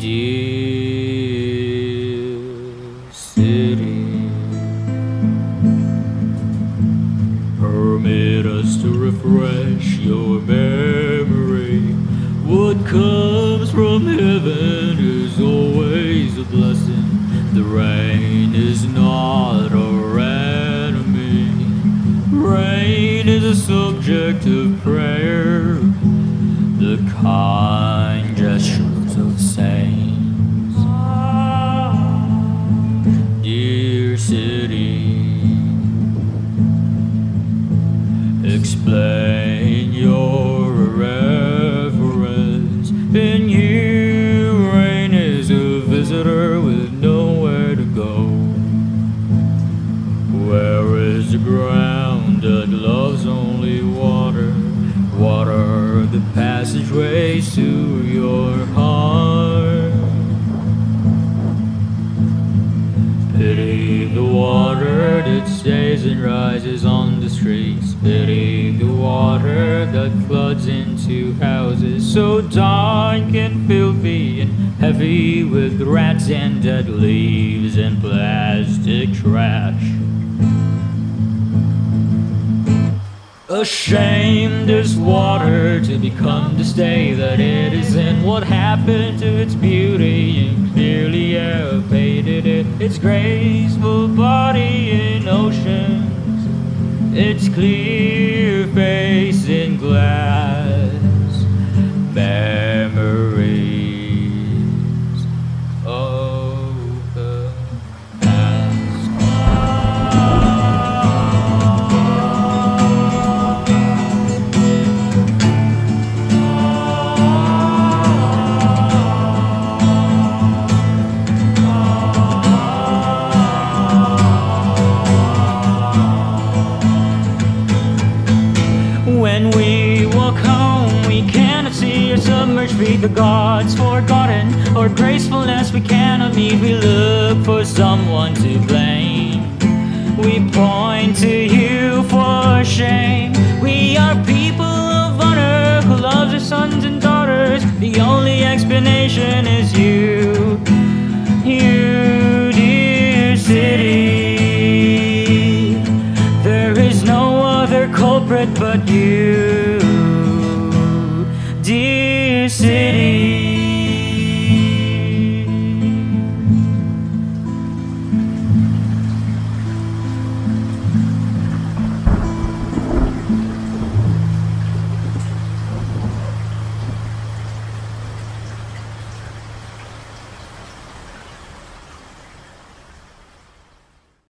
dear city, permit us to refresh your memory. What comes from heaven is always a blessing. The rain is not our enemy. Rain is a subject of prayer. Explain your reverence. In you, rain is a visitor with nowhere to go. Where is the ground that loves only water? Water the passageways to your heart. That stays and rises on the streets. Pity the water that floods into houses so dark and filthy and heavy with rats and dead leaves and plastic trash. Ashamed is water to become to stay that it isn't what happened to its beauty and clearly have hated it its graceful body oceans. Its clear When we walk home, we cannot see or submerged feet. The gods forgotten or gracefulness we cannot meet. We look for someone to blame. We point to you but you.